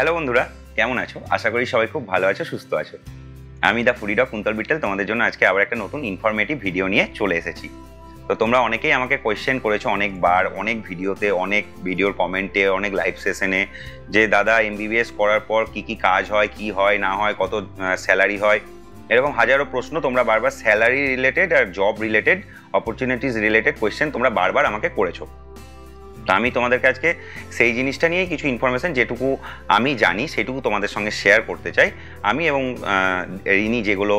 Hello বন্ধুরা, কেমন আছো? আশা করি সবাই খুব ভালো আছো, সুস্থ আছো। আমি দা ফুডিডা কুন্তল বিট্টেল, তোমাদের জন্য আজকে আবার একটা নতুন ইনফরমেটিভ ভিডিও নিয়ে চলে এসেছি। তো তোমরা অনেকেই আমাকে কোয়েশ্চেন করেছ অনেকবার, অনেক ভিডিওতে অনেক ভিডিওর কমেন্টে অনেক লাইভ সেশনে যে দাদা এমবিবিএস করার পর কি কি কাজ হয়, কি হয়, না হয়, কত স্যালারি হয়? এরকম হাজারো প্রশ্ন তোমরা বারবার স্যালারি রিলেটেড আর job related opportunities related question তোমরা বারবার আমাকে করেছ। তো আমি তোমাদেরকে আজকে সেই জিনিসটা নিয়েই কিছু ইনফরমেশন যেটুকু আমি জানি, সেটুকু তোমাদের সঙ্গে শেয়ার করতে চাই। আমি এবং রিনি যেগুলো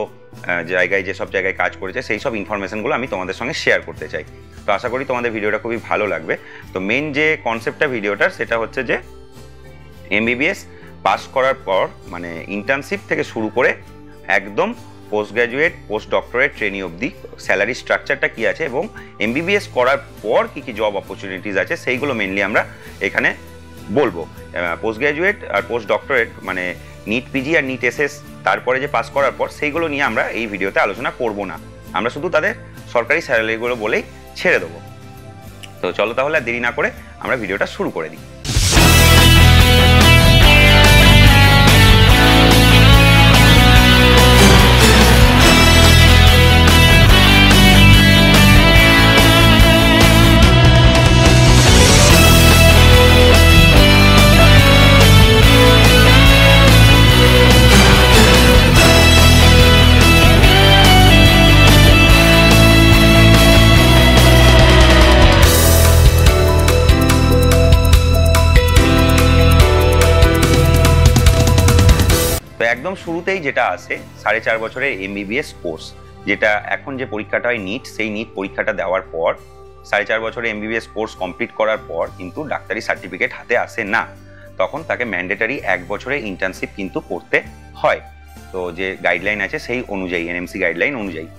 জায়গায়, যেসব জায়গায় কাজ করেছে, সেই সব ইনফরমেশনগুলো আমি তোমাদের সঙ্গে শেয়ার করতে চাই। তো আশা করি তোমাদের ভিডিওটা খুবই ভালো লাগবে। তো মেন যে কনসেপ্টটা ভিডিওটার, সেটা হচ্ছে যে এমবিবিএস পাস করার পর মানে ইন্টার্নশিপ থেকে শুরু করে, একদম post graduate post doctorate trainee অবধি স্যালারি স্ট্রাকচারটা কী আছে এবং এমবিবিএস করার পর কী কী জব অপরচুনিটিস আছে সেইগুলো মেনলি আমরা এখানে বলব। পোস্ট গ্র্যাজুয়েট আর পোস্ট ডক্টরেট মানে নিট পিজি আর নিট এসএস তারপরে যে পাস করার পর সেইগুলো নিয়ে আমরা এই ভিডিওতে আলোচনা করব না। আমরা শুধু তাদের সরকারি স্যালারিগুলো বলেই ছেড়ে দেবো। তো চলো তাহলে দেরি না করে আমরা ভিডিওটা শুরু করে দিই। একদম শুরুতেই যেটা আসে সাড়ে চার বছরের এমবিবিএস কোর্স যেটা এখন যে পরীক্ষাটা হয় নিট সেই নিট পরীক্ষাটা দেওয়ার পর, সাড়ে চার বছরের এমবিবিএস কোর্স কমপ্লিট করার পর কিন্তু ডাক্তারি সার্টিফিকেট হাতে আসে না। তখন তাকে ম্যান্ডেটারি এক বছরে ইন্টার্নশিপ কিন্তু করতে হয়। তো যে গাইডলাইন আছে সেই অনুযায়ী এনএমসি গাইডলাইন অনুযায়ী।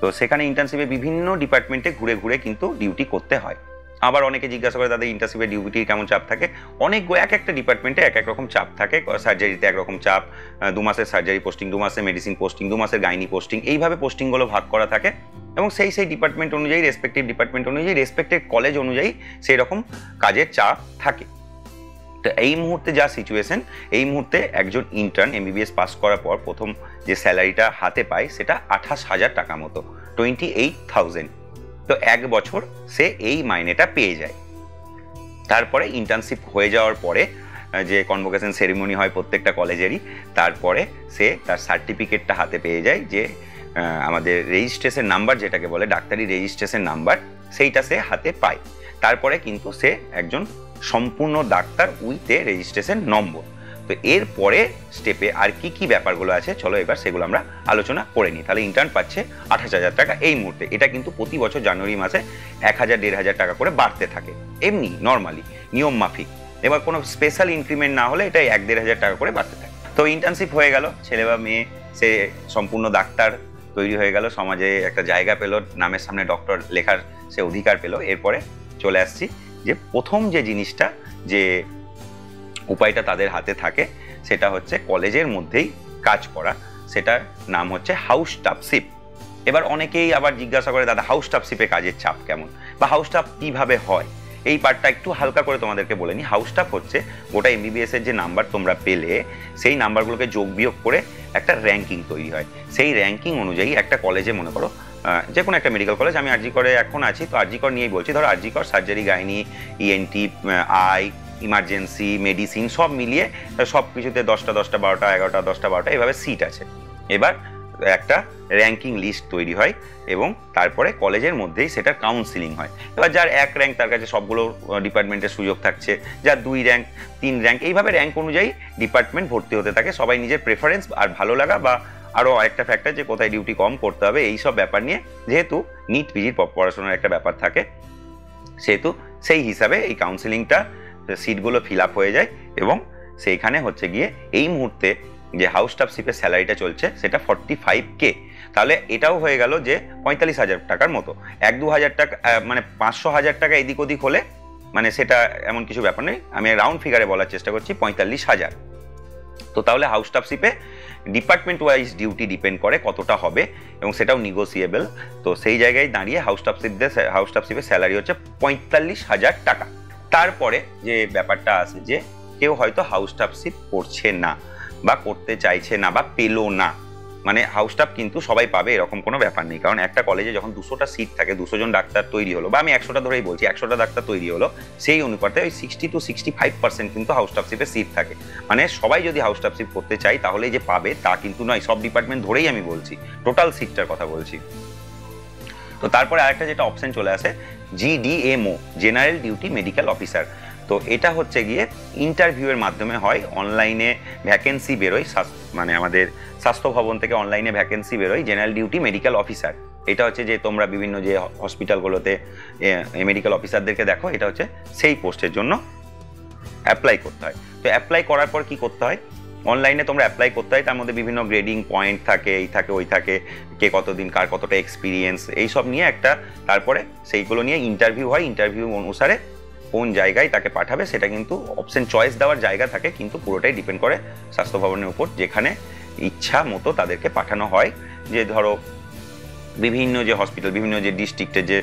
তো সেখানে ইন্টার্নশিপে বিভিন্ন ডিপার্টমেন্টে ঘুরে ঘুরে কিন্তু ডিউটি করতে হয়। আবার অনেকে জিজ্ঞাসা করে তাদের ইন্টার্নশিপে ডিউটির কেমন চাপ থাকে? অনেক এক একটা ডিপার্টমেন্টে এক এক রকম চাপ থাকে। সার্জারিতে একরকম চাপ দু মাসের সার্জারি পোস্টিং দু মাসের মেডিসিন পোস্টিং দু মাসের গাইনি পোস্টিং এইভাবে পোস্টিংগুলো ভাগ করা থাকে। এবং সেই সেই ডিপার্টমেন্ট অনুযায়ী রেসপেক্টিভ ডিপার্টমেন্ট অনুযায়ী রেসপেক্টেড কলেজ অনুযায়ী সেই রকম কাজের চাপ থাকে। তো এই মুহূর্তে যা সিচুয়েশন এই মুহূর্তে একজন ইন্টার্ন এমবিবিএস পাস করার পর প্রথম যে স্যালারিটা হাতে পায়, সেটা আঠাশ হাজার টাকা মতো টোয়েন্টি এইট থাউজেন্ড তো এক বছর সে এই মাইনেটা পেয়ে যায়। তারপরে ইন্টার্নশিপ হয়ে যাওয়ার পরে যে কনভোকেশন সেরিমনি হয় প্রত্যেকটা কলেজেরই, তারপরে সে তার সার্টিফিকেটটা হাতে পেয়ে যায় যে আমাদের রেজিস্ট্রেশন নাম্বার যেটাকে বলে, ডাক্তারি রেজিস্ট্রেশন নাম্বার সেইটা সে হাতে পায়। তারপরে কিন্তু সে একজন সম্পূর্ণ ডাক্তার উইথ রেজিস্ট্রেশন নম্বর তো এর পরে স্টেপে আর কি কি ব্যাপারগুলো আছে? চলো এবার সেগুলো আমরা আলোচনা করে নিই। তাহলে ইন্টার্ন পাচ্ছে আঠাশ হাজার টাকা এই মুহূর্তে। এটা কিন্তু প্রতি বছর জানুয়ারি মাসে এক হাজার, দেড় হাজার টাকা করে বাড়তে থাকে। এমনি নর্মালি নিয়ম মাফিক। এবার কোনো স্পেশাল ইনক্রিমেন্ট না হলে এটা এক, দেড় হাজার টাকা করে বাড়তে থাকে। তো ইন্টার্নশিপ হয়ে গেল। ছেলে বা মেয়ে, সে সম্পূর্ণ ডাক্তার, তৈরি হয়ে গেল। সমাজে একটা জায়গা পেল, নামের সামনে ডক্টর লেখার সে অধিকার পেল। এরপরে চলে আসছি যে প্রথম যে জিনিসটা, যে উপায়টা তাদের হাতে থাকে, সেটা হচ্ছে কলেজের মধ্যেই কাজ করা। সেটার নাম হচ্ছে হাউস টাপশিপ এবার অনেকেই আবার জিজ্ঞাসা করে, দাদা হাউস টাপশিপে কাজের চাপ কেমন? বা হাউস টাপ কীভাবে হয়? এই পার্টটা একটু হালকা করে তোমাদেরকে বলে নিই। হাউস টাপ হচ্ছে গোটা এমবিবিএস এর যে নাম্বার তোমরা পেলে, সেই নাম্বারগুলোকে যোগ বিয়োগ করে একটা র্যাঙ্কিং তৈরি হয়। সেই র্যাঙ্কিং অনুযায়ী একটা কলেজে মনে করো যে কোনো একটা মেডিকেল কলেজ আমি আরজি করে এখন আছি, তো আরজি কর নিয়েই বলছি। ধরো RG Kar surgery gynae ENT eye emergency medicine সব মিলিয়ে সব কিছুতে দশটা দশটা, বারোটা, এগারোটা, দশটা, বারোটা, এভাবে সিট আছে। এবার একটা র্যাঙ্কিং লিস্ট তৈরি হয় এবং তারপরে কলেজের মধ্যেই সেটার কাউন্সিলিং হয়। এবার যার এক র্যাঙ্ক তার কাছে সবগুলো ডিপার্টমেন্টের সুযোগ থাকছে, যার দুই র্যাঙ্ক তিন র্যাঙ্ক এইভাবে র্যাঙ্ক অনুযায়ী ডিপার্টমেন্ট ভর্তি হতে থাকে। সবাই নিজের প্রেফারেন্স আর ভালো লাগা বা আরও একটা ফ্যাক্টর যে কোথায় ডিউটি কম করতে হবে, এই সব ব্যাপার নিয়ে যেহেতু নিট পিজির পড়াশোনার একটা ব্যাপার থাকে, সেহেতু সেই হিসাবে এই কাউন্সিলিংটা সিটগুলো ফিল আপ হয়ে যায় এবং সেইখানে হচ্ছে গিয়ে এই মুহূর্তে যে হাউস স্টাফশিপের স্যালারিটা চলছে সেটা ফর্টি ফাইভ কে তাহলে এটাও হয়ে গেল যে পঁয়তাল্লিশ হাজার টাকার মতো। এক দু হাজার টাকা মানে পাঁচশো হাজার টাকা এদিক ওদিক হলে মানে সেটা এমন কিছু ব্যাপার নেই আমি রাউন্ড ফিগারে বলার চেষ্টা করছি পঁয়তাল্লিশ হাজার। তো তাহলে হাউস স্টাফশিপে ডিপার্টমেন্ট ওয়াইজ ডিউটি ডিপেন্ড করে কতটা হবে এবং সেটাও নিগোসিয়েবল তো সেই জায়গায় দাঁড়িয়ে হাউস স্টাফশিপদের হাউস স্টাফশিপের স্যালারি হচ্ছে পঁয়তাল্লিশ হাজার টাকা। তারপরে যে ব্যাপারটা আছে যে কেউ হয়তো হাউস স্টাফশিপ করছে না বা করতে চাইছে না বা পেল না মানে হাউস স্টাফ কিন্তু সবাই পাবে এরকম কোনো ব্যাপার নেই। কারণ একটা কলেজে যখন দুশোটা সিট থাকে, দুশো জন ডাক্তার তৈরি হলো, বা আমি একশোটা ধরেই বলছি, একশোটা ডাক্তার তৈরি হলো, সেই অনুপাতে ওই sixty two sixty five percent কিন্তু হাউস স্টাফশিপের সিট থাকে। মানে সবাই যদি হাউস স্টাফশিপ করতে চাই তাহলে যে পাবে তা কিন্তু নয়, সব ডিপার্টমেন্ট ধরেই আমি বলছি টোটাল সিটটার কথা বলছি। তো তারপরে আরেকটা যেটা অপশন চলে আসে GDMO general duty medical officer তো এটা হচ্ছে গিয়ে ইন্টারভিউয়ের মাধ্যমে হয় অনলাইনে ভ্যাকেন্সি বেরোয় মানে আমাদের স্বাস্থ্য ভবন থেকে অনলাইনে ভ্যাকেন্সি বেরোয় জেনারেল ডিউটি মেডিকেল অফিসার এটা হচ্ছে যে তোমরা বিভিন্ন যে হসপিটালগুলোতে মেডিকেল অফিসারদেরকে দেখো, এটা হচ্ছে সেই পোস্টের জন্য অ্যাপ্লাই করতে হয়। তো অ্যাপ্লাই করার পর কি করতে হয়? অনলাইনে তোমরা অ্যাপ্লাই করতে হয়, তার মধ্যে বিভিন্ন গ্রেডিং পয়েন্ট থাকে, এই থাকে, ওই থাকে, কে কতদিন, কার কতটা এক্সপিরিয়েন্স এইসব নিয়ে একটা, তারপরে সেইগুলো নিয়ে ইন্টারভিউ হয় ইন্টারভিউ অনুসারে কোন জায়গায় তাকে পাঠাবে, সেটা কিন্তু অপশন চয়েস দেওয়ার জায়গা থাকে, কিন্তু পুরোটাই ডিপেন্ড করে স্বাস্থ্য ভবনের উপর, যেখানে ইচ্ছা মতো তাদেরকে পাঠানো হয়। যে ধরো বিভিন্ন যে হসপিটাল বিভিন্ন যে ডিস্ট্রিক্টের যে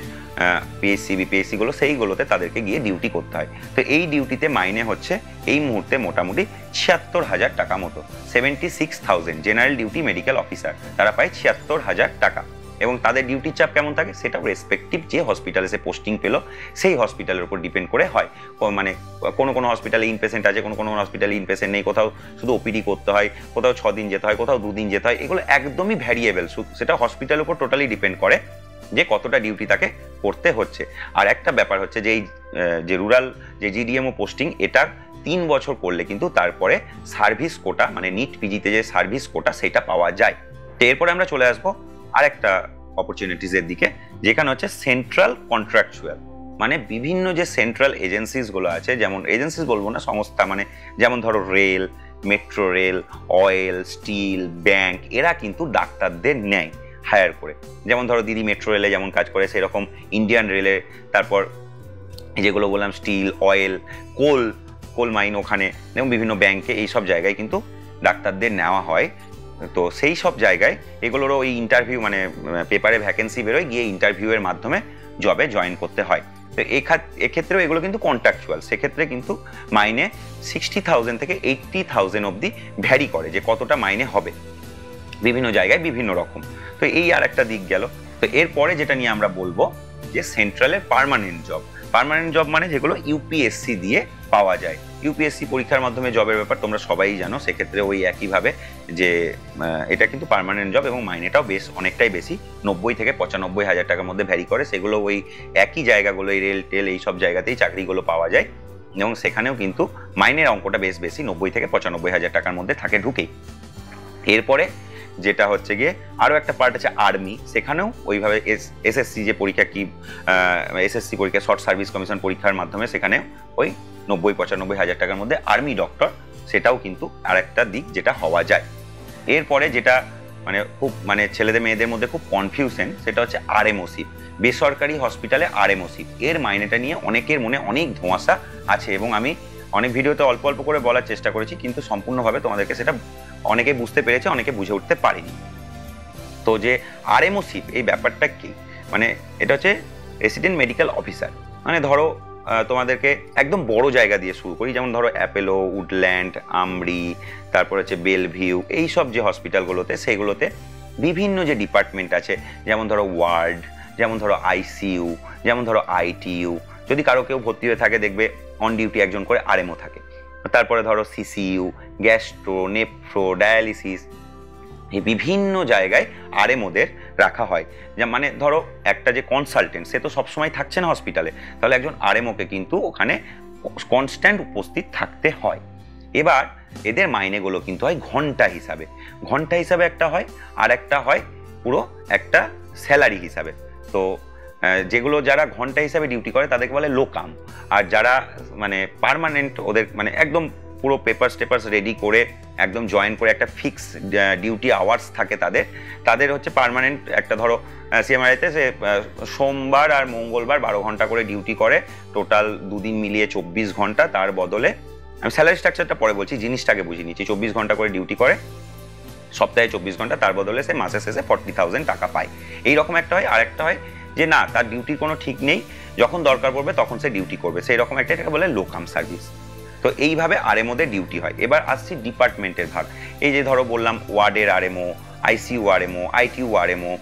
পিএসসি বিপিএসসিগুলো সেইগুলোতে তাদেরকে গিয়ে ডিউটি করতে হয়। তো এই ডিউটিতে মাইনে হচ্ছে এই মুহূর্তে মোটামুটি ছিয়াত্তর হাজার টাকা মতো seventy six thousand general duty medical officer তারা পায় ছিয়াত্তর হাজার টাকা। এবং তাদের ডিউটির চাপ কেমন থাকে সেটাও রেসপেক্টিভ যে হসপিটালে সে পোস্টিং পেল, সেই হসপিটালের উপর ডিপেন্ড করে হয়। মানে কোনো কোনো হসপিটালে ইনপেশেন্ট আছে, কোনো কোনো হসপিটালে ইনপেশেন্ট নেই, কোথাও শুধু ওপিডি করতে হয়, কোথাও ছ দিন যেতে হয়, কোথাও দুদিন যেতে হয়, এগুলো একদমই ভ্যারিয়েবল সেটা হসপিটালের উপর টোটালি ডিপেন্ড করে যে কতটা ডিউটি তাকে করতে হচ্ছে। আর একটা ব্যাপার হচ্ছে যে এই যে রুরাল যে জিডিএমও পোস্টিং এটা তিন বছর করলে কিন্তু তারপরে সার্ভিস কোটা মানে নিট পিজিতে যে সার্ভিস কোটা সেটা পাওয়া যায়। তো এরপরে আমরা চলে আসব আরেকটা অপরচুনিটিসের দিকে, যেখানে হচ্ছে সেন্ট্রাল কন্ট্রাকচুয়াল মানে বিভিন্ন যে সেন্ট্রাল এজেন্সিসগুলো আছে, যেমন এজেন্সিস বলব না, সংস্থা মানে যেমন ধরো rail metro rail oil steel bank এরা কিন্তু ডাক্তারদের নেয় হায়ার করে। যেমন ধরো দিদি মেট্রো রেলে যেমন কাজ করে, সেরকম ইন্ডিয়ান রেলে তারপর যেগুলো বললাম steel oil coal coal mine ওখানে, এবং বিভিন্ন ব্যাংকে এই সব জায়গায় কিন্তু ডাক্তারদের নেওয়া হয়। তো সেই সব জায়গায় এগুলোরও ওই ইন্টারভিউ মানে পেপারে ভ্যাকেন্সি বেরোয়, গিয়ে ইন্টারভিউয়ের মাধ্যমে জবে জয়েন করতে হয়। তো এক্ষেত্রেও এগুলো কিন্তু কন্ট্রাকচুয়াল সেক্ষেত্রে কিন্তু মাইনে সিক্সটি থাউজেন্ড থেকে এইট্টি থাউজেন্ড অবধি ভ্যারি করে যে কতটা মাইনে হবে। বিভিন্ন জায়গায় বিভিন্ন রকম। তো এই আর একটা দিক গেল। তো এরপরে যেটা নিয়ে আমরা বলব যে সেন্ট্রালের পারমানেন্ট জব পারমানেন্ট জব মানে যেগুলো ইউপিএসসি দিয়ে পাওয়া যায়। ইউপিএসসি পরীক্ষার মাধ্যমে জবের ব্যাপার তোমরা সবাই জানো, সেক্ষেত্রে ওই একইভাবে যে এটা কিন্তু পারমানেন্ট জব এবং মাইনেটাও বেশ, অনেকটাই বেশি। নব্বই থেকে পঁচানব্বই হাজার টাকার মধ্যে ভ্যারি করে। সেগুলো ওই একই জায়গাগুলো, এই রেল টেল এই সব জায়গাতেই চাকরিগুলো পাওয়া যায়। এবং সেখানেও কিন্তু মাইনের অঙ্কটা বেশ বেশি, নব্বই থেকে পঁচানব্বই হাজার টাকার মধ্যে থাকে ঢুকেই। এরপরে যেটা হচ্ছে গিয়ে আরও একটা পার্ট আছে আর্মি সেখানেও ওইভাবে এস এসএসসি যে পরীক্ষা কি এসএসসি পরীক্ষা শর্ট সার্ভিস কমিশন পরীক্ষার মাধ্যমে সেখানে ওই নব্বই, পঁচানব্বই হাজার টাকার মধ্যে আর্মি ডক্টর সেটাও কিন্তু আরেকটা দিক যেটা হওয়া যায়। এরপরে যেটা মানে খুব মানে ছেলেদের মেয়েদের মধ্যে খুব কনফিউশন সেটা হচ্ছে আর আরএমওসি বেসরকারি হসপিটালে আরএমওসি এর মাইনেটা নিয়ে অনেকের মনে অনেক ধোঁয়াশা আছে এবং আমি অনেক ভিডিওতে অল্প অল্প করে বলার চেষ্টা করেছি, কিন্তু সম্পূর্ণভাবে তোমাদেরকে সেটা অনেকে বুঝতে পেরেছে, অনেকে বুঝে উঠতে পারেনি। তো যে আরএমওসি এই ব্যাপারটা কি? মানে এটা হচ্ছে রেসিডেন্ট মেডিকেল অফিসার মানে ধরো তোমাদেরকে একদম বড় জায়গা দিয়ে শুরু করি, যেমন ধরো অ্যাপেলো উডল্যান্ড আমরি তারপর হচ্ছে বেলভিউ এই সব যে হসপিটালগুলোতে সেইগুলোতে বিভিন্ন যে ডিপার্টমেন্ট আছে, যেমন ধরো ওয়ার্ড, যেমন ধরো আইসিইউ যেমন ধরো আইটিইউ যদি কারও কেউ ভর্তি হয়ে থাকে, দেখবে অন ডিউটি একজন করে আরএমও থাকে। তারপরে ধরো সিসিইউ গ্যাস্ট্রো নেফ্রো ডায়ালিসিস এই বিভিন্ন জায়গায় আরএমওদের রাখা হয়। যা মানে ধরো একটা যে কনসালটেন্ট সে তো সবসময় থাকছে না হসপিটালে তাহলে একজন আরএমওকে কিন্তু ওখানে কনস্ট্যান্ট উপস্থিত থাকতে হয়। এবার এদের মাইনেগুলো কিন্তু হয় ঘণ্টা হিসাবে। ঘণ্টা হিসাবে একটা হয়, আর একটা হয় পুরো একটা স্যালারি হিসাবে। তো যেগুলো যারা ঘণ্টা হিসাবে ডিউটি করে, তাদেরকে বলে লোকাম আর যারা মানে পারমানেন্ট ওদের মানে একদম পুরো পেপার টেপার্স রেডি করে, একদম জয়েন করে একটা ফিক্স ডিউটি আওয়ার্স থাকে তাদের। তাদের হচ্ছে পারমানেন্ট একটা, ধরো সিএমআইতে সে সোমবার আর মঙ্গলবার বারো ঘণ্টা করে ডিউটি করে। টোটাল দুদিন মিলিয়ে চব্বিশ ঘণ্টা তার বদলে। আমি স্যালারি স্ট্রাকচারটা পরে বলছি, জিনিসটাকে বুঝিয়ে নিচ্ছি। চব্বিশ ঘণ্টা করে ডিউটি করে, সপ্তাহে চব্বিশ ঘণ্টা তার বদলে সে মাসে শেষে ফর্টি থাউজেন্ড টাকা পায়। এইরকম একটা হয়। আর একটা হয় যে না, তার ডিউটির কোনো ঠিক নেই, যখন দরকার পড়বে তখন সে ডিউটি করবে। সেই রকম একটা এটাকে বলে লোকাম সার্ভিস তো এইভাবে আরএমওদের ডিউটি হয়। এবার আসছি ডিপার্টমেন্টের ভাগ এই যে ধরো বললাম, ওয়ার্ডের RMO ICU RMO ITU RMO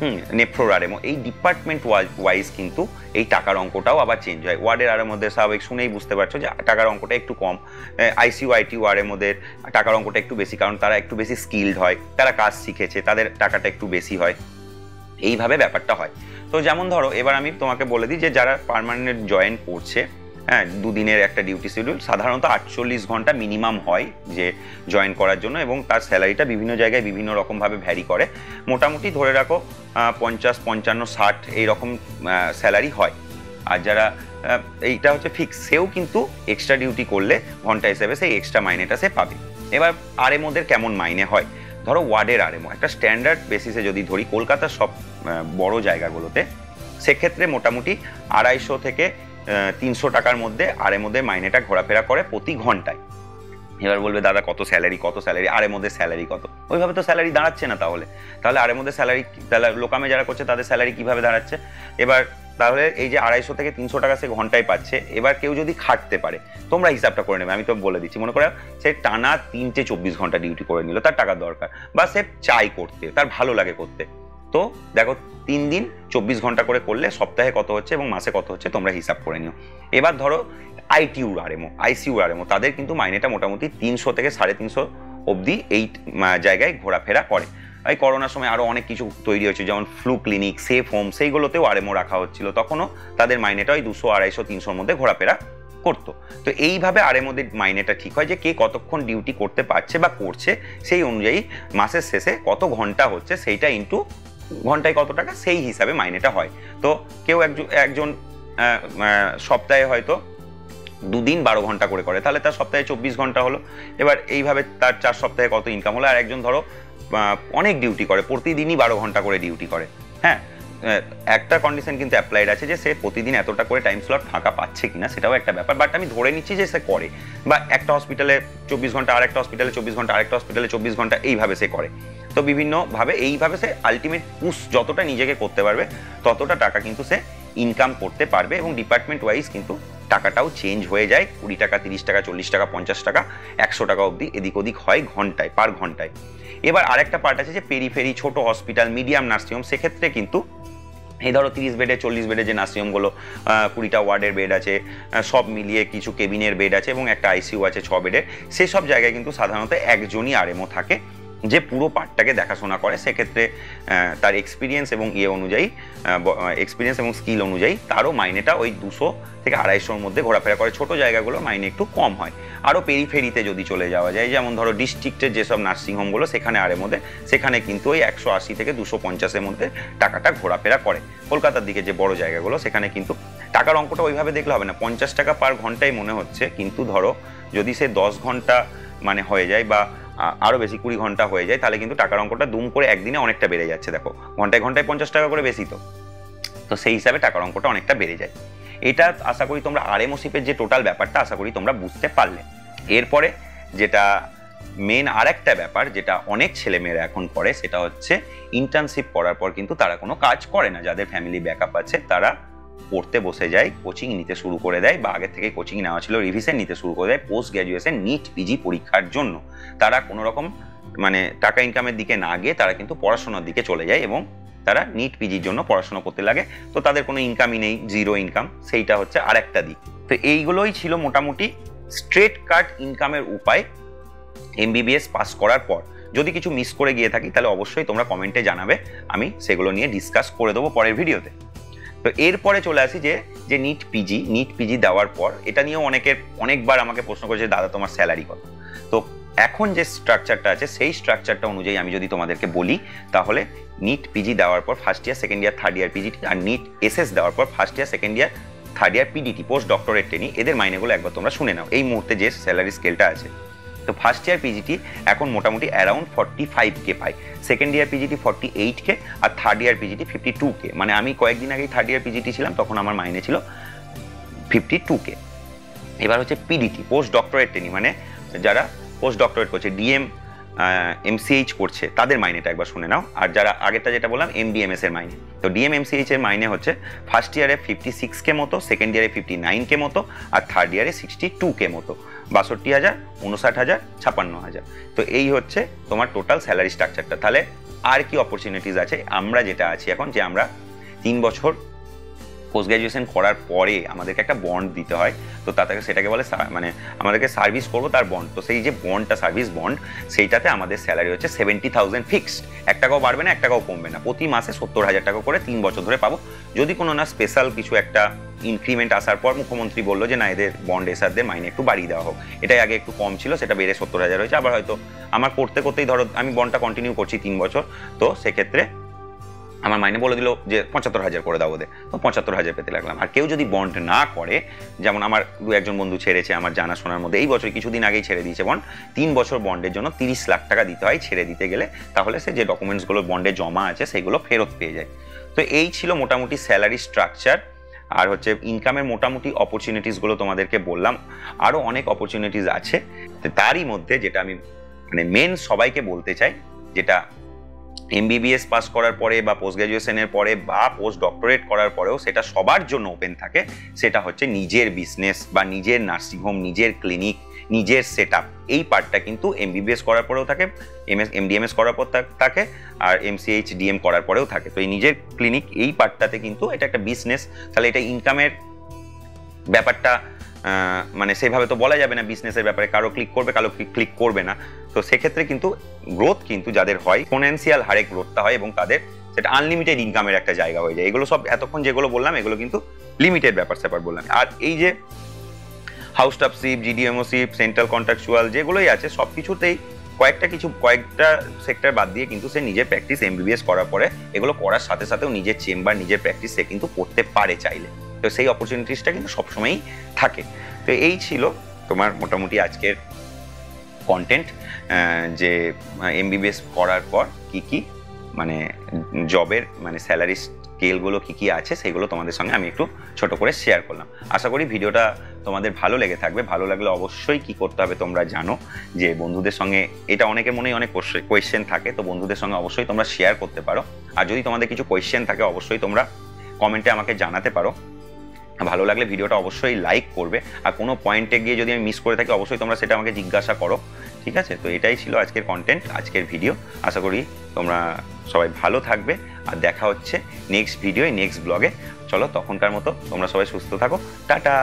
হুম, নেফ্রোর আরএমও এই ডিপার্টমেন্ট ওয়াইজ কিন্তু এই টাকার অঙ্কটাও আবার চেঞ্জ হয়। ওয়ার্ডের আরের মধ্যে স্বাভাবিক শুনেই বুঝতে পারছ যে টাকার অঙ্কটা একটু কম। আইসিইউ আইটিইউ আরের মধ্যে টাকার অঙ্কটা একটু বেশি, কারণ তারা একটু বেশি স্কিল্ড হয়। তারা কাজ শিখেছে, তাদের টাকাটা একটু বেশি হয়। এইভাবে ব্যাপারটা হয়। তো যেমন ধরো, এবার আমি তোমাকে বলে দিই যে যারা পার্মানেন্ট জয়েন করছে হ্যাঁ দুদিনের একটা ডিউটি শিডিউল সাধারণত আটচল্লিশ ঘণ্টা মিনিমাম হয় যে জয়েন করার জন্য এবং তার স্যালারিটা বিভিন্ন জায়গায় বিভিন্ন রকমভাবে ভ্যারি করে। মোটামুটি ধরে রাখো পঞ্চাশ, পঞ্চান্ন, ষাট এইরকম স্যালারি হয়। আর যারা এইটা হচ্ছে ফিক্স সেও কিন্তু এক্সট্রা ডিউটি করলে ঘণ্টা হিসেবে সেই এক্সট্রা মাইনেটা সে পাবে। এবার আর আরএমওদের কেমন মাইনে হয়? ধরো ওয়ার্ডের আরএমও একটা স্ট্যান্ডার্ড বেসিসে যদি ধরি, কলকাতার সব বড় জায়গাগুলোতে, সেক্ষেত্রে মোটামুটি আড়াইশো থেকে তিনশো টাকার মধ্যে মধ্যে মাইনেটা ঘোরাফেরা করে প্রতি ঘন্টায়। এবার বলবে, দাদা, কত স্যালারি কত স্যালারি আরের মধ্যে স্যালারি কত? ওইভাবে তো স্যালারি দাঁড়াচ্ছে না তাহলে। তাহলে আরের মধ্যে স্যালারি লোকামে যারা করছে তাদের স্যালারি কীভাবে দাঁড়াচ্ছে? এবার তাহলে এই যে আড়াইশো থেকে তিনশো টাকা সে ঘন্টায় পাচ্ছে, এবার কেউ যদি খাটতে পারে, তোমরা হিসাবটা করে নেবে, আমি তো বলে দিচ্ছি, মনে করো সে টানা তিনটে চব্বিশ ঘণ্টা ডিউটি করে নিল, তার টাকার দরকার, বা সে চাই করতে, তার ভালো লাগে করতে। তো দেখো, তিন দিন চব্বিশ ঘণ্টা করে করলে সপ্তাহে কত হচ্ছে এবং মাসে কত হচ্ছে তোমরা হিসাব করে নিও। এবার ধরো আইটিউ আরএমও আইসিউ আরএমও তাদের কিন্তু মাইনেটা মোটামুটি তিনশো থেকে সাড়ে তিনশো অবধি এই জায়গায় ঘোরাফেরা করে। এই করোনার সময় আরও অনেক কিছু তৈরি হয়েছে, যেমন ফ্লু ক্লিনিক সেফ হোম সেইগুলোতেও আরএমও রাখা হচ্ছিল। তখনও তাদের মাইনেটা ওই দুশো, আড়াইশো, তিনশোর মধ্যে ঘোরাফেরা করতো। তো এইভাবে মধ্যে মাইনেটা ঠিক হয় যে কে কতক্ষণ ডিউটি করতে পারছে বা করছে, সেই অনুযায়ী মাসের শেষে কত ঘণ্টা হচ্ছে সেইটা ইন্টু ঘন্টায় কত টাকা, সেই হিসাবে মাইনেটা হয়। তো কেউ একজন একজন সপ্তাহে হয়তো দুদিন বারো ঘণ্টা করে করে, তাহলে তার সপ্তাহে চব্বিশ ঘণ্টা হলো। এবার এইভাবে তার চার সপ্তাহে কত ইনকাম হলো, আর একজন ধরো অনেক ডিউটি করে, প্রতিদিনই বারো ঘণ্টা করে ডিউটি করে। হ্যাঁ একটা কন্ডিশন কিন্তু অ্যাপ্লাইড আছে যে সে প্রতিদিন এতটা করে টাইম স্লট ফাঁকা পাচ্ছে কিনা, সেটাও একটা ব্যাপার। বাট আমি ধরে নিচ্ছি যে সে করে। বা একটা হসপিটালে চব্বিশ ঘণ্টা, আরেকটা হসপিটালে চব্বিশ ঘণ্টা, আরেকটা হসপিটালে চব্বিশ ঘণ্টা, এইভাবে সে করে। তো বিভিন্নভাবে এইভাবে সে আলটিমেট পুশ যতটা নিজেকে করতে পারবে, ততটা টাকা কিন্তু সে ইনকাম করতে পারবে এবং ডিপার্টমেন্ট ওয়াইজ কিন্তু টাকাটাও চেঞ্জ হয়ে যায়। কুড়ি টাকা, তিরিশ টাকা, চল্লিশ টাকা, পঞ্চাশ টাকা, একশো টাকা অবধি এদিক ওদিক হয় ঘন্টায় পার ঘন্টায়। এবার আরেকটা পার্ট আছে যে পেরিফেরি ছোট হসপিটাল মিডিয়াম নার্সিংহোম সেক্ষেত্রে কিন্তু এই ধরো তিরিশ বেডে চল্লিশ বেডে যে নার্সিংহোমগুলো কুড়িটা ওয়ার্ডের বেড আছে সব মিলিয়ে কিছু কেবিনের বেড আছে এবং একটা আইসিইউ আছে ছ বেডের সেসব জায়গায় কিন্তু সাধারণত একজনই আরএমও থাকে। যে পুরো পার্টটাকে দেখাশোনা করে, সেক্ষেত্রে তার এক্সপিরিয়েন্স এবং ইয়ে অনুযায়ী এক্সপিরিয়েন্স এবং স্কিল অনুযায়ী, তারও মাইনেটা ওই দুশো থেকে আড়াইশোর মধ্যে ঘোরাফেরা করে। ছোট জায়গাগুলো মাইনে একটু কম হয়। আরও পেরিফেরিতে যদি চলে যাওয়া যায়, যেমন ধরো ডিস্ট্রিক্টের যেসব নার্সিংহোমগুলো সেখানে আরের মধ্যে, সেখানে কিন্তু ওই একশো আশি থেকে দুশো পঞ্চাশের মধ্যে টাকাটা ঘোরাফেরা করে। কলকাতার দিকে যে বড় জায়গাগুলো, সেখানে কিন্তু টাকার অঙ্কটা ওইভাবে দেখলে হবে না। পঞ্চাশ টাকা পার ঘন্টায় মনে হচ্ছে, কিন্তু ধরো যদি সে দশ ঘণ্টা মানে হয়ে যায় বা আরও বেশি কুড়ি ঘণ্টা হয়ে যায়, তাহলে কিন্তু টাকার অঙ্কটা দুম করে একদিনে অনেকটা বেড়ে যাচ্ছে, দেখো। ঘন্টায় ঘন্টায় পঞ্চাশ টাকা করে বেশি তো। তো সেই হিসাবে টাকার অঙ্কটা অনেকটা বেড়ে যায়। এটা আশা করি তোমরা আরএমওশিপের যে টোটাল ব্যাপারটা, আশা করি তোমরা বুঝতে পারলে। এরপরে যেটা মেন আর একটা ব্যাপার, যেটা অনেক ছেলেমেয়েরা এখন করে, সেটা হচ্ছে ইন্টার্নশিপ করার পর কিন্তু তারা কোনো কাজ করে না। যাদের ফ্যামিলি ব্যাকআপ আছে, তারা পড়তে বসে যায় কোচিং নিতে শুরু করে দেয় বা আগের থেকে কোচিং নেওয়া ছিল রিভিশন নিতে শুরু করে দেয় পোস্ট গ্র্যাজুয়েশন নিট পিজি পরীক্ষার জন্য। তারা কোনো রকম মানে টাকা ইনকামের দিকে না গিয়ে তারা কিন্তু পড়াশোনার দিকে চলে যায় এবং তারা নিট পিজির জন্য পড়াশোনা করতে লাগে। তো তাদের কোনো ইনকামই নেই জিরো ইনকাম সেইটা হচ্ছে আর একটা দিক। তো এইগুলোই ছিল মোটামুটি স্ট্রেট কাট ইনকামের উপায় এমবিবিএস পাস করার পর। যদি কিছু মিস করে গিয়ে থাকি, তাহলে অবশ্যই তোমরা কমেন্টে জানাবে, আমি সেগুলো নিয়ে ডিসকাস করে দেবো পরের ভিডিওতে তো এরপরে চলে আসি যে যে নিট পিজি নিট পিজি দেওয়ার পর, এটা নিয়েও অনেকের, অনেকবার আমাকে প্রশ্ন করেছে, দাদা, তোমার স্যালারি কত? তো এখন যে স্ট্রাকচারটা আছে, সেই স্ট্রাকচারটা অনুযায়ী আমি যদি তোমাদেরকে বলি, তাহলে নিট পিজি দেওয়ার পর first year second year third year PGT আর নিট এসএস দেওয়ার পর first year second year third year PDT post doctorate training এদের মাইনেগুলো একবার তোমরা শুনে নাও। এই মুহূর্তে যে স্যালারি স্কেলটা আছে তো ফার্স্ট ইয়ার পিজিটি এখন মোটামুটি অ্যারাউন্ড ফর্টি ফাইভ কে পায় second year PGT forty eight K আর third year PGT fifty two K মানে আমি কয়েকদিন আগেই থার্ড ইয়ার পিজিটি ছিলাম, তখন আমার মাইনে ছিল ফিফটি টু কে এবার হচ্ছে পিডিটি পোস্ট ডক্টরেট ট্রেনিং মানে যারা পোস্ট ডক্টরেট করছে ডিএম এমসিএইচ করছে, তাদের মাইনেটা একবার শুনে নাও। আর যারা আগেরটা যেটা বললাম এমডিএমএস এর মাইনে। তো ডিএম এমসিএইচ এর মাইনে হচ্ছে ফার্স্ট ইয়ারে ফিফটি সিক্স কে মতো সেকেন্ড ইয়ারে ফিফটি নাইন কে মতো, আর থার্ড ইয়ারে সিক্সটি টু কে মতো। বাষট্টি হাজার উনষাট হাজার ছাপান্ন হাজার। তো এই হচ্ছে তোমার টোটাল স্যালারি স্ট্রাকচারটা তাহলে আর কি অপরচুনিটিস আছে? আমরা যেটা আছি এখন, যে আমরা তিন বছর পোস্ট গ্র্যাজুয়েশন করার পরে আমাদেরকে একটা বন্ড দিতে হয়। তো তাতে সেটাকে বলে মানে আমাদেরকে সার্ভিস করব তার বন্ড তো সেই যে বন্ডটা সার্ভিস বন্ড সেইটাতে আমাদের স্যালারি হচ্ছে সেভেন্টি থাউজেন্ড ফিক্সড এক টাকাও বাড়বে না, এক টাকাও কমবে না। প্রতি মাসে সত্তর হাজার টাকা করে তিন বছর ধরে পাবো। যদি কোনো না স্পেশাল কিছু একটা ইনক্রিমেন্ট আসার পর মুখ্যমন্ত্রী বলল যে, না, এদের বন্ড এসারদের মাইনে একটু বাড়িয়ে দেওয়া হোক। এটাই আগে একটু কম ছিল, সেটা বেড়ে সত্তর হাজার হয়েছে। আবার হয়তো আমার করতে, করতেই ধরো আমি বন্ডটা কন্টিনিউ করছি তিন বছর। তো সেক্ষেত্রে আমার মাইনে বলে দিল যে পঁচাত্তর হাজার করে দাও ওদের। তো পঁচাত্তর হাজার পেতে লাগলাম। আর কেউ যদি বন্ড না করে, যেমন আমার দু একজন বন্ধু ছেড়েছে আমার জানাশোনার মধ্যে, এই বছর কিছুদিন আগেই ছেড়ে দিয়েছে বন্ড তিন বছর বন্ডের জন্য তিরিশ লাখ টাকা দিতে হয় ছেড়ে দিতে গেলে। তাহলে সে যে ডকুমেন্টসগুলো বন্ডে জমা আছে, সেগুলো ফেরত পেয়ে যায়। তো এই ছিল মোটামুটি স্যালারি স্ট্রাকচার আর হচ্ছে ইনকামের মোটামুটি অপরচুনিটিসগুলো তোমাদেরকে বললাম। আরও অনেক অপরচুনিটিস আছে। তারই মধ্যে যেটা আমি মানে মেন সবাইকে বলতে চাই, যেটা এমবিবিএস পাস করার পরে বা পোস্ট গ্র্যাজুয়েশনের পরে বা পোস্ট ডক্টরেট করার পরেও সেটা সবার জন্য ওপেন থাকে। সেটা হচ্ছে নিজের বিজনেস বা নিজের নার্সিংহোম নিজের ক্লিনিক নিজের সেট এই পার্টটা কিন্তু এমবিবিএস করার পরেও থাকে এমএস এমডিএমএস করার পর থাকে আর এমসিএইচ ডিএম করার পরেও থাকে। তো এই নিজের ক্লিনিক এই পার্টটাতে কিন্তু এটা একটা বিজনেস তাহলে এটা ইনকামের ব্যাপারটা মানে সেভাবে তো বলা যাবে না বিজনেসের ব্যাপারে, কারও ক্লিক করবে, কারও ক্লিক করবে না। তো সেক্ষেত্রে কিন্তু গ্রোথ কিন্তু যাদের হয় ফিনান্সিয়াল হারে গ্রোথটা হয় এবং তাদের সেটা আনলিমিটেড ইনকামের একটা জায়গা হয়ে যায়। এগুলো সব এতক্ষণ যেগুলো বললাম, এগুলো কিন্তু লিমিটেড ব্যাপার স্যাপার বললাম। আর এই যে house staffship GDMOship central contractual যেগুলোই আছে, সব কিছুতেই কয়েকটা কিছু, কয়েকটা সেক্টর বাদ দিয়ে কিন্তু সে নিজের প্র্যাকটিস এমবিবিএস করার পরে এগুলো করার সাথে সাথেও নিজের চেম্বার নিজের প্র্যাকটিস সে কিন্তু করতে পারে চাইলে। তো সেই অপরচুনিটিসটা কিন্তু সবসময়ই থাকে। তো এই ছিল তোমার মোটামুটি আজকের কন্টেন্ট যে এমবিবিএস করার পর কি কি মানে জবের মানে স্যালারি স্কেলগুলো কি কি আছে সেগুলো তোমাদের সঙ্গে আমি একটু ছোট করে শেয়ার করলাম। আশা করি ভিডিওটা তোমাদের ভালো লেগে থাকবে। ভালো লাগলে অবশ্যই কি করতে হবে তোমরা জানো যে, বন্ধুদের সঙ্গে, এটা অনেকের মনেই অনেক কোয়েশ্চেন থাকে, তো বন্ধুদের সঙ্গে অবশ্যই তোমরা শেয়ার করতে পারো। আর যদি তোমাদের কিছু কোয়েশ্চেন থাকে, অবশ্যই তোমরা কমেন্টে আমাকে জানাতে পারো। ভালো লাগলে ভিডিওটা অবশ্যই লাইক করবে। আর কোনো পয়েন্টে গিয়ে যদি আমি মিস করে থাকি, অবশ্যই তোমরা সেটা আমাকে জিজ্ঞাসা করো। ঠিক আছে? তো এটাই ছিল আজকের কন্টেন্ট আজকের ভিডিও আশা করি তোমরা সবাই ভালো থাকবে। আর দেখা হচ্ছে নেক্সট ভিডিও নেক্সট ব্লগে চলো, তখনকার মতো তোমরা সবাই সুস্থ থাকো। টাটা!